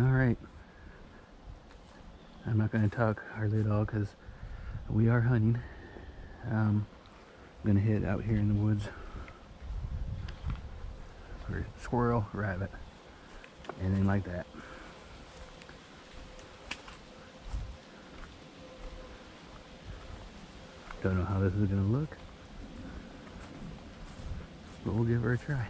All right. I'm not going to talk hardly at all because we are hunting. Um, I'm going to hit out here in the woods for squirrel, rabbit, and then like that. Don't know how this is going to look, but we'll give her a try.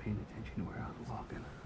Paying attention to where I was walking.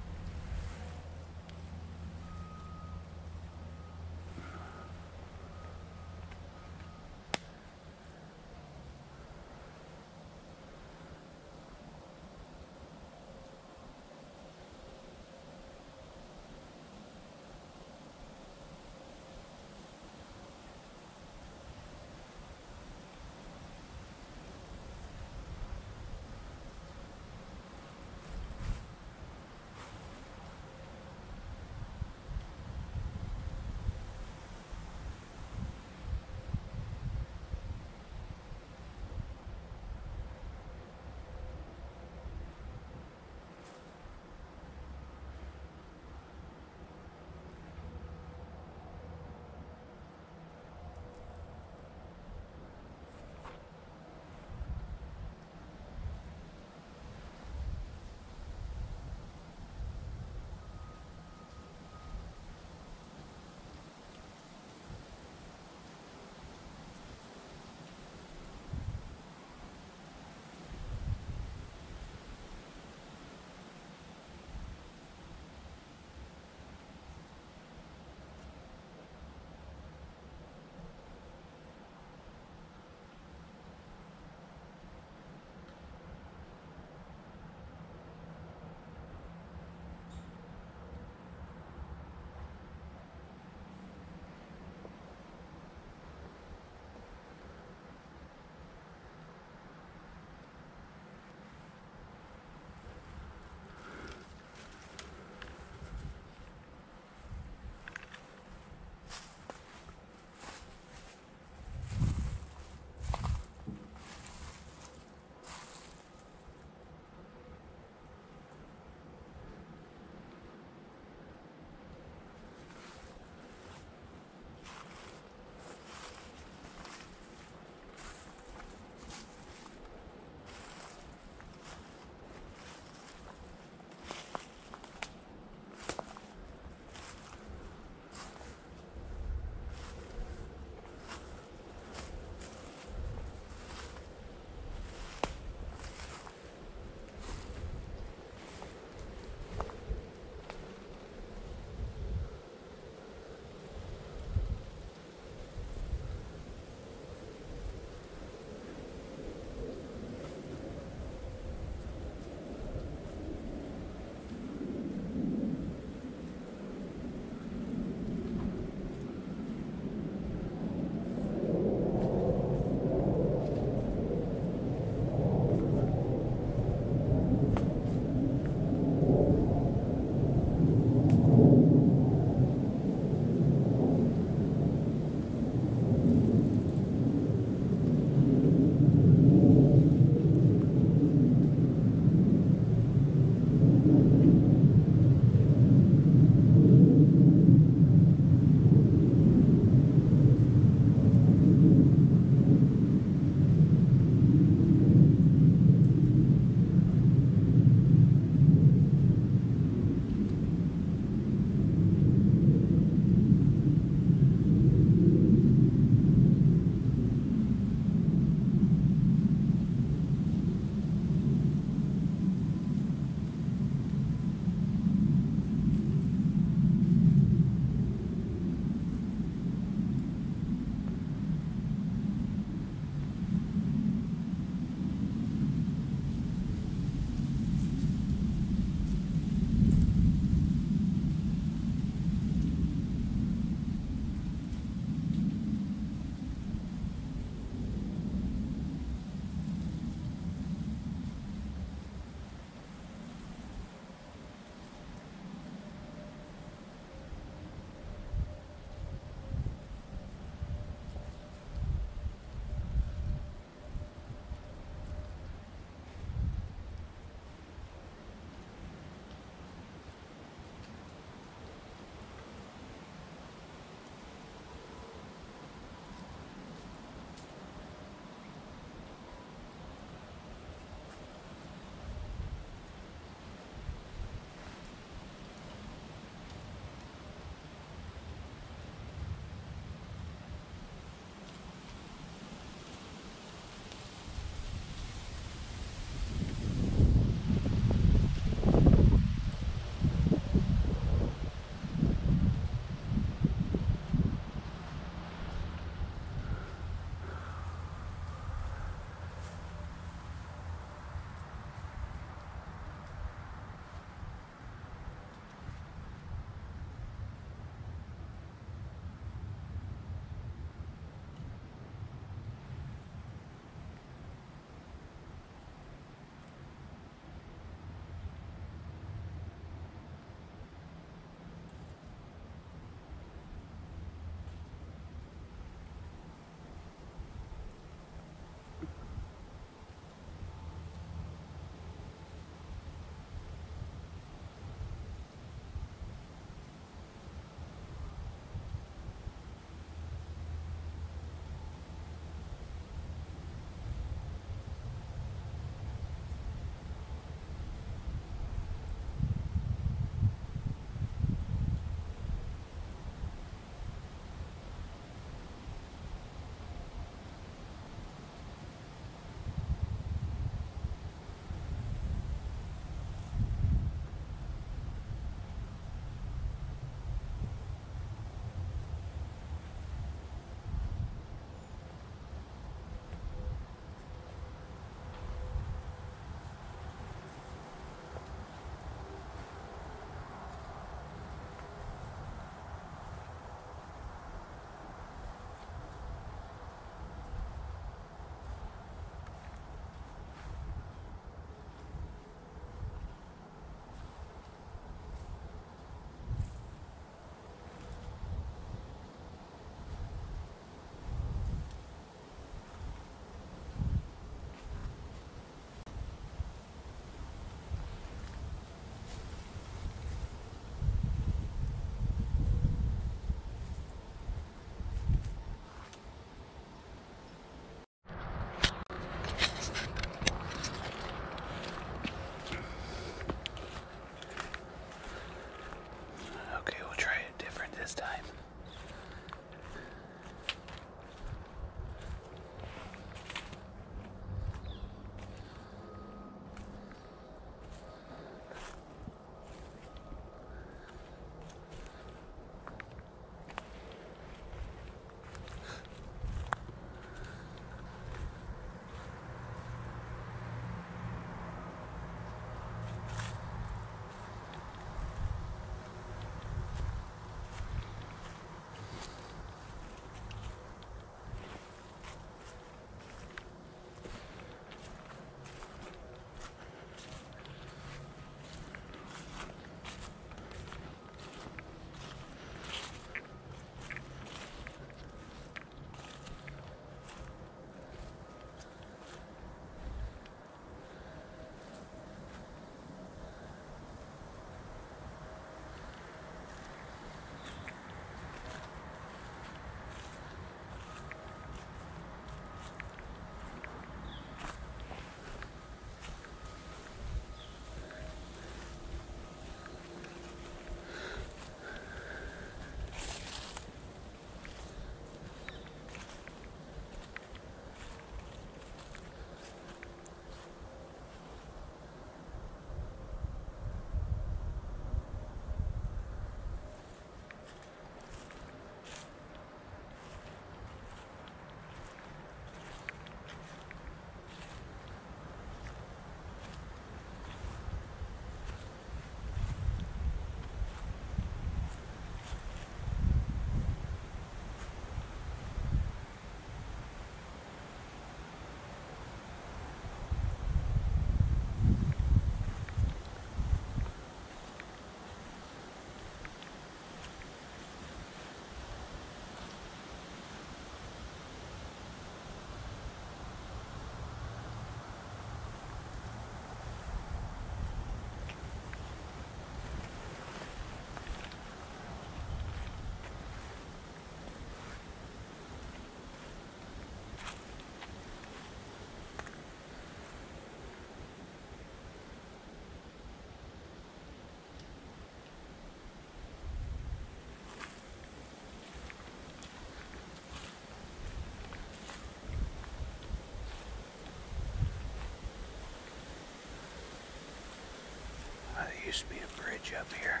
Used be a bridge up here.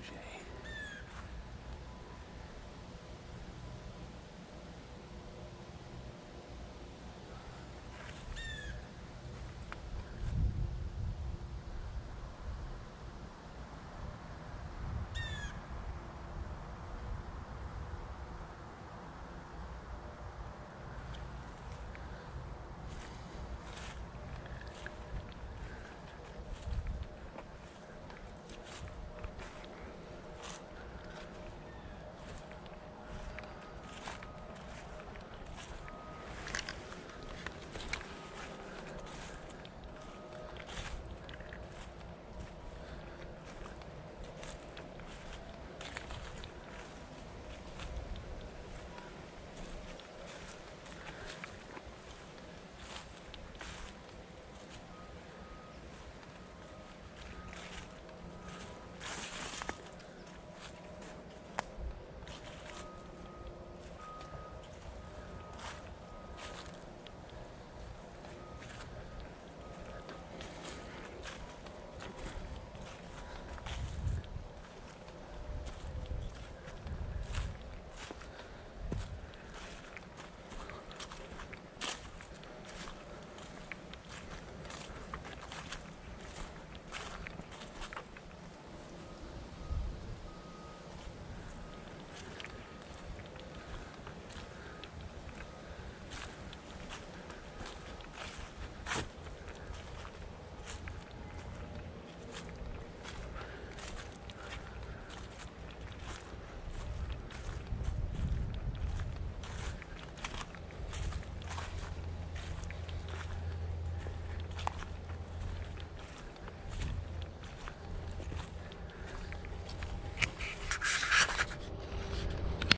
Jay.